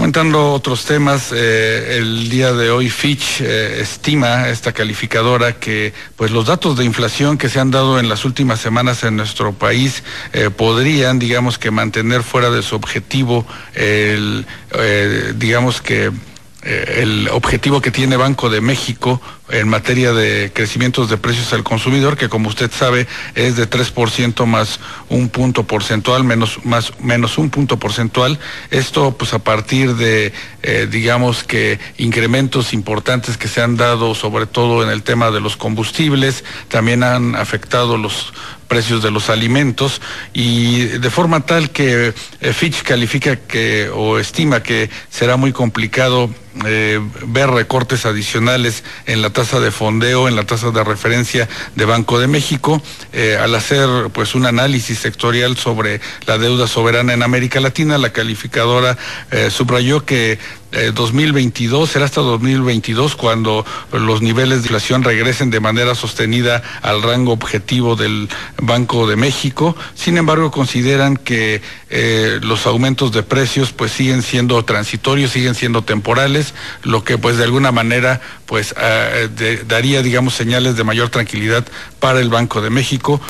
Comentando otros temas, eh, el día de hoy Fitch eh, estima esta calificadora que pues los datos de inflación que se han dado en las últimas semanas en nuestro país eh, podrían, digamos que mantener fuera de su objetivo el, digamos que el objetivo que tiene Banco de México en materia de crecimientos de precios al consumidor, que como usted sabe es de 3% más un punto porcentual, menos, más, menos un punto porcentual. Esto pues a partir de, eh, digamos que incrementos importantes que se han dado sobre todo en el tema de los combustibles, también han afectado los precios de los alimentos y de forma tal que eh, Fitch califica que o estima que será muy complicado eh, ver recortes adicionales en la tasa de fondeo, en la tasa de referencia de Banco de México, eh, al hacer pues un análisis sectorial sobre la deuda soberana en América Latina, la calificadora subrayó que 2022 será hasta 2022 cuando los niveles de inflación regresen de manera sostenida al rango objetivo del Banco de México. Sin embargo, consideran que los aumentos de precios pues siguen siendo transitorios, siguen siendo temporales, lo que pues de alguna manera pues daría, digamos, señales de mayor tranquilidad para el Banco de México.